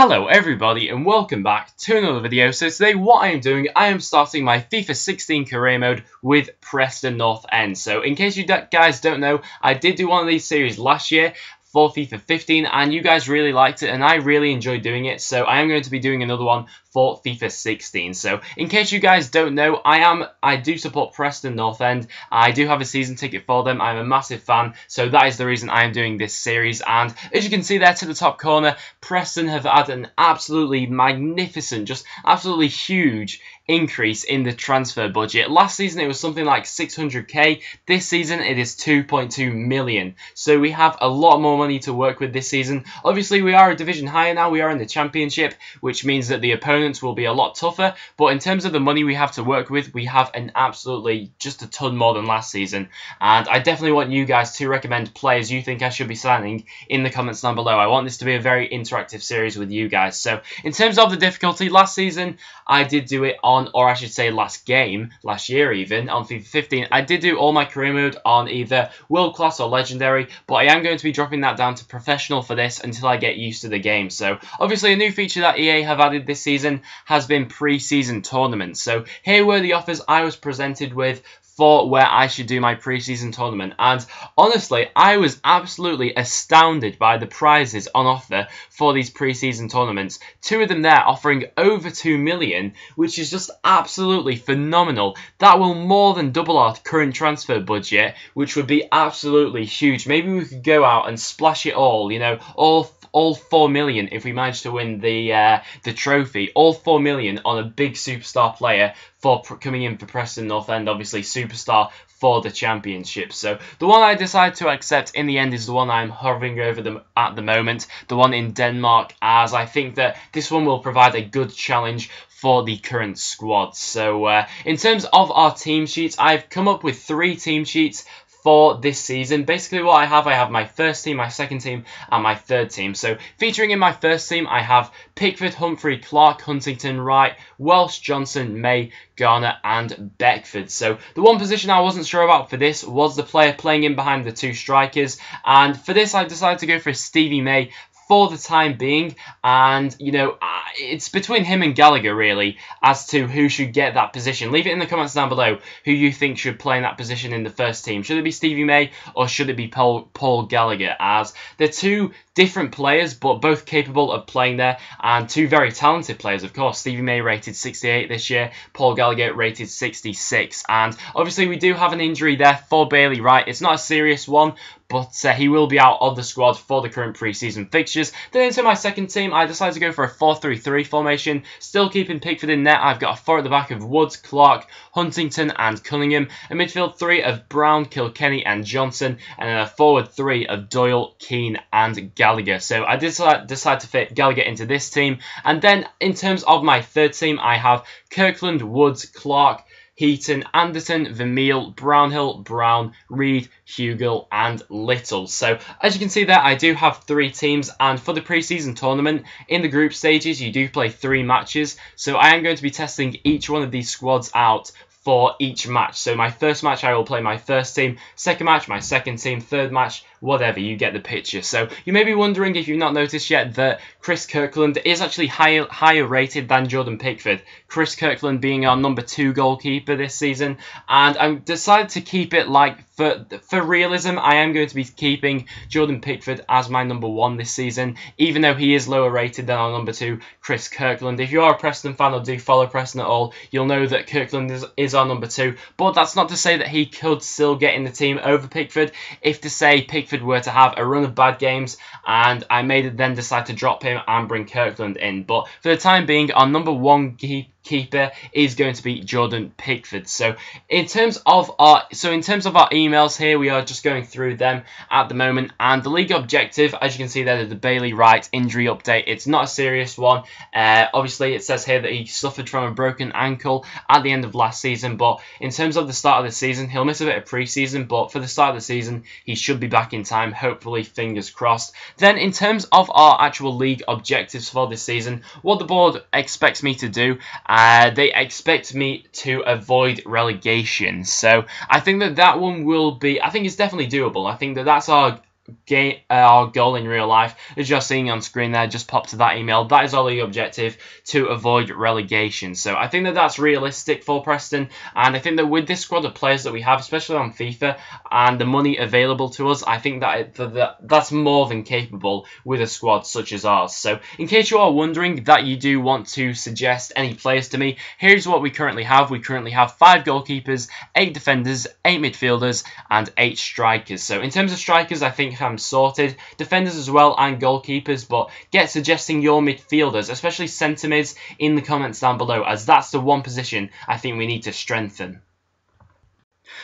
Hello everybody and welcome back to another video. So today what I am doing, I am starting my FIFA 16 career mode with Preston North End. So in case you guys don't know, I did do one of these series last year for FIFA 15 and you guys really liked it and I really enjoyed doing it so I am going to be doing another one for FIFA 16 so in case you guys don't know I am I do support Preston North End I do have a season ticket for them I'm a massive fan so that is the reason I am doing this series and as you can see there to the top corner Preston have had an absolutely magnificent just absolutely huge increase in the transfer budget. Last season it was something like 600k. This season it is 2.2 million. So we have a lot more money to work with this season. Obviously we are a division higher now. We are in the championship, which means that the opponents will be a lot tougher. But in terms of the money we have to work with, we have an absolutely just a ton more than last season. And I definitely want you guys to recommend players you think I should be signing in the comments down below. I want this to be a very interactive series with you guys. So in terms of the difficulty, last season I did do it on on, or I should say last game, last year even, on FIFA 15, I did do all my career mode on either world class or legendary, but I am going to be dropping that down to professional for this until I get used to the game. So obviously a new feature that EA have added this season has been pre-season tournaments. So here were the offers I was presented with for where I should do my preseason tournament. And honestly, I was absolutely astounded by the prizes on offer for these preseason tournaments. Two of them there offering over 2 million, which is just absolutely phenomenal. That will more than double our current transfer budget, which would be absolutely huge. Maybe we could go out and splash it all, you know, all all four million if we manage to win the uh, the trophy. All four million on a big superstar player for coming in for Preston North End, obviously superstar for the championship. So the one I decided to accept in the end is the one I'm hovering over them at the moment, the one in Denmark, as I think that this one will provide a good challenge for the current squad. So uh, in terms of our team sheets, I've come up with three team sheets for this season. Basically what I have, I have my first team, my second team, and my third team. So featuring in my first team, I have Pickford, Humphrey, Clarke, Huntington, Wright, Welsh, Johnson, May, Garner, and Beckford. So the one position I wasn't sure about for this was the player playing in behind the two strikers. And for this, I decided to go for Stevie May for the time being. And, you know, uh, it's between him and Gallagher, really, as to who should get that position. Leave it in the comments down below who you think should play in that position in the first team. Should it be Stevie May or should it be Paul, Paul Gallagher? As they're two different players, but both capable of playing there, and two very talented players, of course. Stevie May rated 68 this year, Paul Gallagher rated 66. And obviously, we do have an injury there for Bailey Wright. It's not a serious one, but uh, he will be out of the squad for the current preseason fixtures. Then into my second team, I decided to go for a 4-3-3 formation, still keeping Pickford in net. I've got a four at the back of Woods, Clarke, Huntington and Cunningham, a midfield three of Browne, Kilkenny and Johnson, and then a forward three of Doyle, Keane and Gallagher. So I decided, decided to fit Gallagher into this team. And then in terms of my third team, I have Kirkland, Woods, Clarke, Heaton, Anderton, Vermijl, Brownhill, Browne, Reid, Hugill, and Little. So, as you can see there, I do have three teams, and for the preseason tournament, in the group stages, you do play three matches. So, I am going to be testing each one of these squads out for each match. So my first match I will play my first team, second match my second team, third match whatever, you get the picture. So you may be wondering if you've not noticed yet that Chris Kirkland is actually higher, higher rated than Jordan Pickford. Chris Kirkland being our number two goalkeeper this season. And I decided to keep it like, for, for realism, I am going to be keeping Jordan Pickford as my number one this season, even though he is lower rated than our number two, Chris Kirkland. If you are a Preston fan or do follow Preston at all, you'll know that Kirkland is, is our number two. But that's not to say that he could still get in the team over Pickford. If to say Pickford Pickford were to have a run of bad games, and I may then decide to drop him and bring Kirkland in. But for the time being, our number one keeper keeper is going to be Jordan Pickford. So in terms of our so in terms of our emails here, we are just going through them at the moment. And the league objective, as you can see there, the Bailey Wright injury update. It's not a serious one. Uh, obviously, it says here that he suffered from a broken ankle at the end of last season. But in terms of the start of the season, he'll miss a bit of preseason. But for the start of the season, he should be back in time. Hopefully, fingers crossed. Then in terms of our actual league objectives for this season, what the board expects me to do. Uh, they expect me to avoid relegation. So I think that that one will be, I think it's definitely doable. I think that that's our game, uh, our goal in real life, as you're seeing on screen there, just pop to that email. That is our objective to avoid relegation. So I think that that's realistic for Preston, and I think that with this squad of players that we have, especially on FIFA, and the money available to us, I think that, it, that that's more than capable with a squad such as ours. So in case you are wondering that you do want to suggest any players to me, here's what we currently have. We currently have five goalkeepers, eight defenders, eight midfielders, and eight strikers. So in terms of strikers, I think I'm sorted. Defenders as well and goalkeepers, but get suggesting your midfielders, especially centre mids, in the comments down below, as that's the one position I think we need to strengthen.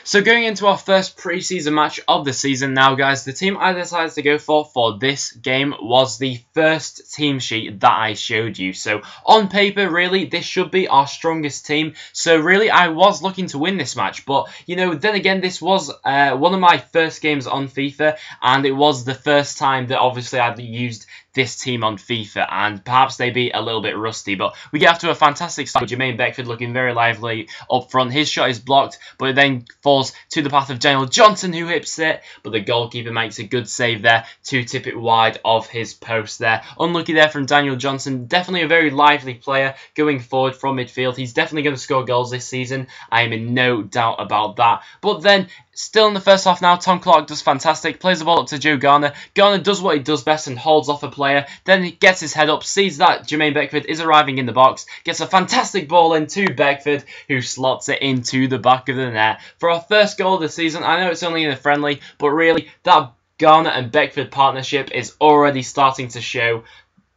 So going into our first preseason match of the season now, guys, the team I decided to go for for this game was the first team sheet that I showed you. So on paper, really, this should be our strongest team. So really, I was looking to win this match. But, you know, then again, this was uh, one of my first games on FIFA, and it was the first time that obviously I'd used this team on FIFA, and perhaps they be a little bit rusty. But we get to a fantastic start. Jermaine Beckford looking very lively up front. His shot is blocked, but it then falls to the path of Daniel Johnson, who hips it. But the goalkeeper makes a good save there to tip it wide of his post there. Unlucky there from Daniel Johnson. Definitely a very lively player going forward from midfield. He's definitely going to score goals this season. I am in no doubt about that. But then Still in the first half now, Tom Clarke does fantastic, plays the ball up to Joe Garner. Garner does what he does best and holds off a player. Then he gets his head up, sees that Jermaine Beckford is arriving in the box, gets a fantastic ball into Beckford, who slots it into the back of the net. For our first goal of the season, I know it's only in a friendly, but really, that Garner and Beckford partnership is already starting to show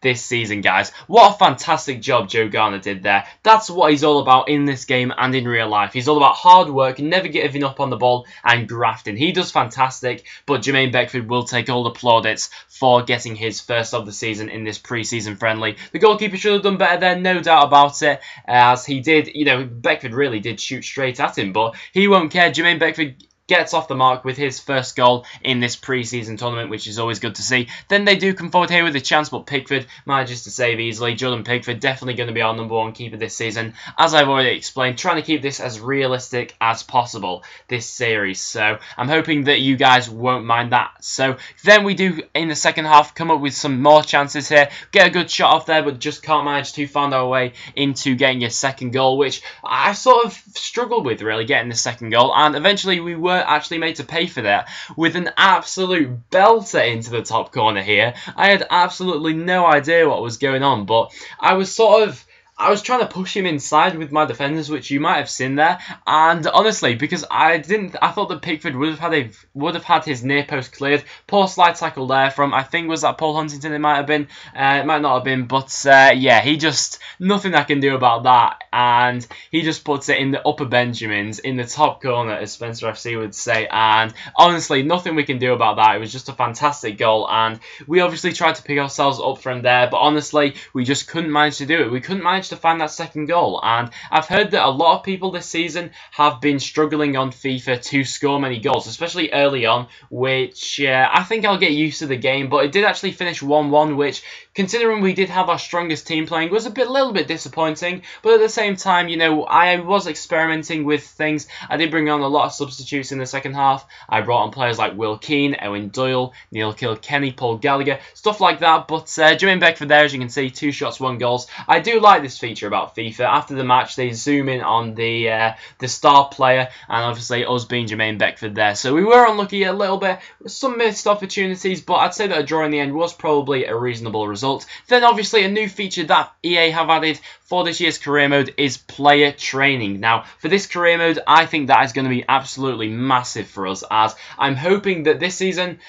this season, guys. What a fantastic job Joe Garner did there. That's what he's all about in this game and in real life. He's all about hard work, never giving up on the ball, and grafting. He does fantastic, but Jermaine Beckford will take all the plaudits for getting his first of the season in this preseason friendly. The goalkeeper should have done better there, no doubt about it, as he did, you know, Beckford really did shoot straight at him, but he won't care. Jermaine Beckford gets off the mark with his first goal in this pre-season tournament, which is always good to see. Then they do come forward here with a chance, but Pickford manages to save easily. Jordan Pickford definitely going to be our number one keeper this season. As I've already explained, trying to keep this as realistic as possible this series. So I'm hoping that you guys won't mind that. So then we do, in the second half, come up with some more chances here. Get a good shot off there, but just can't manage to find our way into getting a second goal, which I sort of struggled with, really, getting the second goal. And eventually we were actually made to pay for that with an absolute belter into the top corner here. I had absolutely no idea what was going on, but I was sort of I was trying to push him inside with my defenders, which you might have seen there. And honestly, because I didn't, I thought that Pickford would have had a would have had his near post cleared. Poor slide tackle there from I think was that Paul Huntington. It might have been, uh, it might not have been, but uh, yeah, he just nothing I can do about that. And he just puts it in the upper Benjamins in the top corner, as Spencer FC would say. And honestly, nothing we can do about that. It was just a fantastic goal, and we obviously tried to pick ourselves up from there. But honestly, we just couldn't manage to do it. We couldn't manage managed to find that second goal. And I've heard that a lot of people this season have been struggling on FIFA to score many goals, especially early on, which uh, I think I'll get used to the game. But it did actually finish 1-1, which, considering we did have our strongest team playing, was a bit, little bit disappointing. But at the same time, you know, I was experimenting with things. I did bring on a lot of substitutes in the second half. I brought on players like Will Keane, Eoin Doyle, Neil Kilkenny, Paul Gallagher, stuff like that. But uh, Jermaine Beckford there, as you can see, two shots, one goals. I do like this feature about FIFA. After the match, they zoom in on the uh, the star player, and obviously us being Jermaine Beckford there. So we were unlucky a little bit, some missed opportunities, but I'd say that a draw in the end was probably a reasonable result. Then obviously a new feature that EA have added for this year's career mode is player training. Now, for this career mode, I think that is going to be absolutely massive for us, as I'm hoping that this season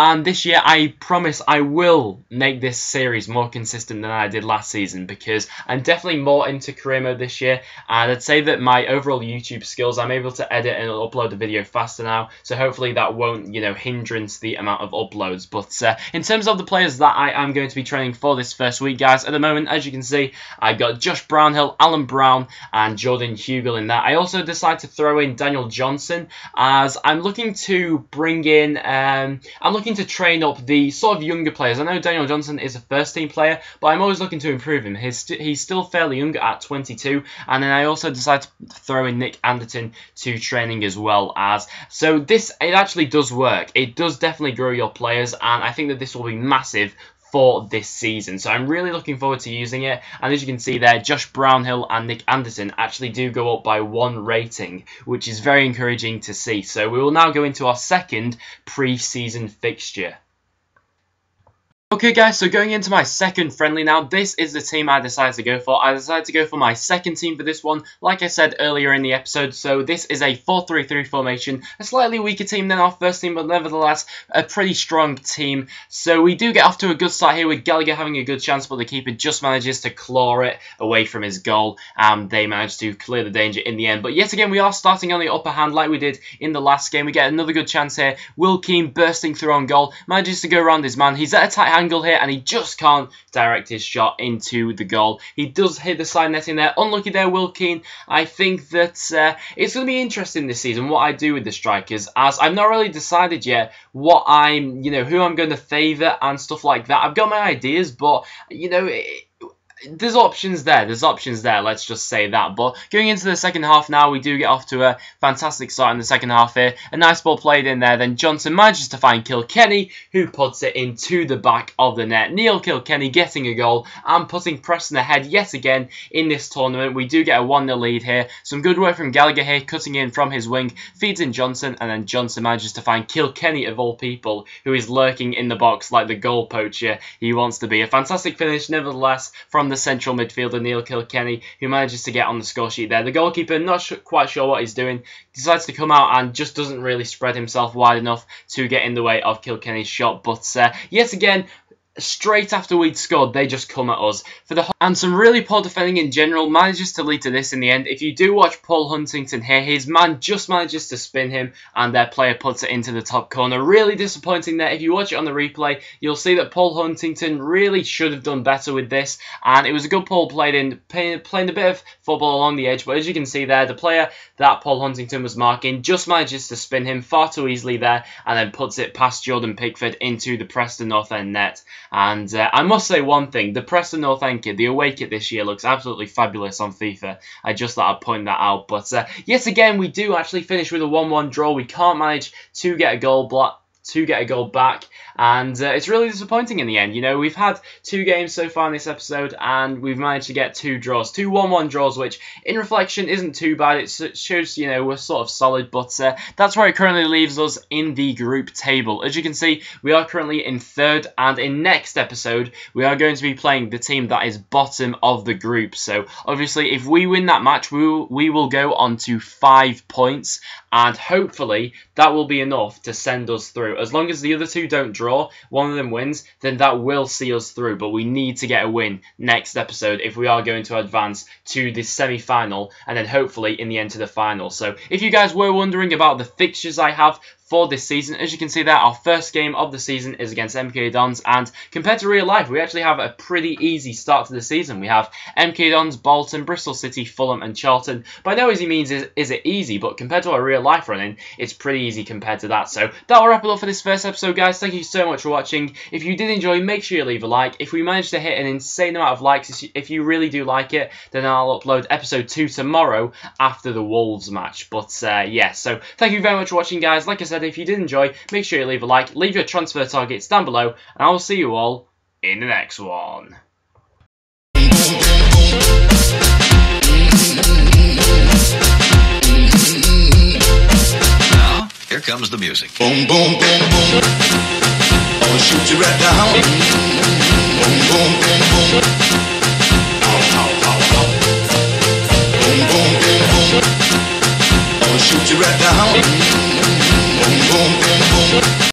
and this year, I promise I will make this series more consistent than I did last season because I'm definitely more into career mode this year. And I'd say that my overall YouTube skills, I'm able to edit and upload a video faster now. So hopefully that won't, you know, hindrance the amount of uploads. But uh, in terms of the players that I am going to be training for this first week, guys, at the moment, as you can see, I got Josh Brownhill, Alan Browne, and Jordan Hugill in there. I also decided to throw in Daniel Johnson as I'm looking to bring in, um, I'm looking looking to train up the sort of younger players. I know Daniel Johnson is a first team player, but I'm always looking to improve him. He's, st he's still fairly young at 22, and then I also decided to throw in Nick Anderton to training as well as. So this, it actually does work. It does definitely grow your players, and I think that this will be massive for this season. So I'm really looking forward to using it. And as you can see there, Josh Brownhill and Nick Anderson actually do go up by one rating, which is very encouraging to see. So we will now go into our second pre-season fixture. Okay guys, so going into my second friendly now, this is the team I decided to go for. I decided to go for my second team for this one, like I said earlier in the episode, so this is a 4-3-3 formation, a slightly weaker team than our first team, but nevertheless, a pretty strong team. So we do get off to a good start here with Gallagher having a good chance, but the keeper just manages to claw it away from his goal, and they manage to clear the danger in the end. But yet again, we are starting on the upper hand like we did in the last game. We get another good chance here. Will Keane bursting through on goal, manages to go around his man. He's at a tight angle here and he just can't direct his shot into the goal. He does hit the side netting there. Unlucky there, Will Keane. I think that uh, it's going to be interesting this season what I do with the strikers as I've not really decided yet what I'm, you know, who I'm going to favour and stuff like that. I've got my ideas, but, you know, it, there's options there. There's options there. Let's just say that. But going into the second half now, we do get off to a fantastic start in the second half here. A nice ball played in there. Then Johnson manages to find Kilkenny, who puts it into the back of the net. Neil Kilkenny getting a goal and putting Preston ahead yet again in this tournament. We do get a 1-0 lead here. Some good work from Gallagher here, cutting in from his wing, feeds in Johnson, and then Johnson manages to find Kilkenny of all people, who is lurking in the box like the goal poacher he wants to be. A fantastic finish, nevertheless, from the central midfielder Neil Kilkenny, who manages to get on the score sheet there. The goalkeeper, not quite sure what he's doing, decides to come out and just doesn't really spread himself wide enough to get in the way of Kilkenny's shot. But uh, yet again, straight after we'd scored, they just come at us. For the And some really poor defending in general manages to lead to this in the end. If you do watch Paul Huntington here, his man just manages to spin him and their player puts it into the top corner. Really disappointing there. If you watch it on the replay, you'll see that Paul Huntington really should have done better with this. And it was a good ball played in, playing a bit of football along the edge. But as you can see there, the player that Paul Huntington was marking just manages to spin him far too easily there and then puts it past Jordan Pickford into the Preston North End net. And uh, I must say one thing, the Preston North End kit, the away kit this year looks absolutely fabulous on FIFA. I just thought I'd point that out. But uh, yet again, we do actually finish with a 1-1 draw. We can't manage to get a goal block to get a goal back, and uh, it's really disappointing in the end. You know, we've had two games so far in this episode, and we've managed to get two draws, two 1-1 draws, which in reflection isn't too bad. It shows, you know, we're sort of solid, but uh, that's where it currently leaves us in the group table. As you can see, we are currently in third, and in next episode, we are going to be playing the team that is bottom of the group. So, obviously, if we win that match, we will, we will go on to five points, and hopefully that will be enough to send us through. As long as the other two don't draw, one of them wins, then that will see us through. But we need to get a win next episode if we are going to advance to the semi-final and then hopefully in the end to the final. So if you guys were wondering about the fixtures I have for this season. As you can see there, our first game of the season is against MK Dons, and compared to real life, we actually have a pretty easy start to the season. We have MK Dons, Bolton, Bristol City, Fulham, and Charlton. By no means is, is it easy, but compared to our real life running, it's pretty easy compared to that. So that will wrap it up for this first episode, guys. Thank you so much for watching. If you did enjoy, make sure you leave a like. If we manage to hit an insane amount of likes, if you really do like it, then I'll upload episode 2 tomorrow after the Wolves match. But uh, yeah, so thank you very much for watching, guys. Like I said, said, if you did enjoy, make sure you leave a like, leave your transfer targets down below, and I will see you all in the next one. Now, here comes the music. Boom, boom, boom, boom. I'll shoot you right down. Boom, boom, boom, boom. Ow, ow, ow, ow. Boom, boom, boom, boom. I'll shoot you right down boom, boom, boom.